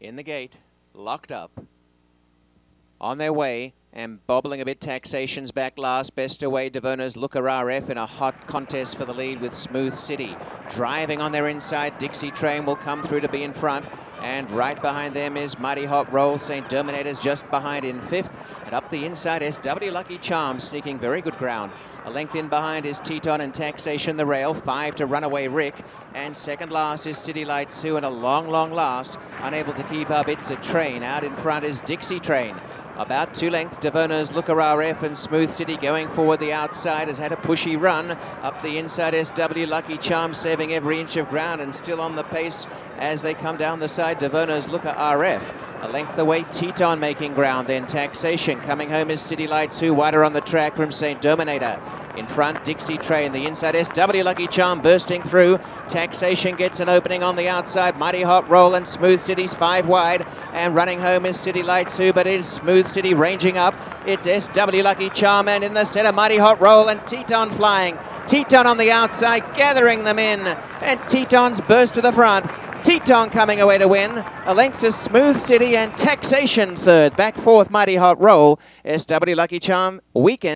in the gate, locked up. On their way and bobbling a bit, Taxation's back last. Best away, Devona's Looker RF in a hot contest for the lead with Smooth City. Driving on their inside, Dixie Train will come through to be in front. And right behind them is Mighty Hot Roll. St. Terminator's just behind in fifth. And up the inside, is W Lucky Charm sneaking very good ground. A length in behind is Teton and Taxation the rail. Five to Runaway Rick. And second last is City Lights who, and a long, long last. Unable to keep up, it's a train. Out in front is Dixie Train. About two lengths, Looker RF and Smooth City going forward the outside has had a pushy run. Up the inside, SW Lucky Charm saving every inch of ground and still on the pace as they come down the side. Devona's Looker RF. A length away, Teton making ground, then Taxation. Coming home is City Lights, who wider on the track from St. Dominator. In front, Dixie Train, the inside SW Lucky Charm bursting through. Taxation gets an opening on the outside. Mighty Hot Roll and Smooth City's five wide. And running home is City Lights, who but it is Smooth City ranging up. It's SW Lucky Charm and in the center, Mighty Hot Roll and Teton flying. Teton on the outside, gathering them in. And Teton's burst to the front. Teton coming away to win. A length to Smooth City and Taxation third. Back fourth, Mighty Hot Roll. SW Lucky Charm weekend.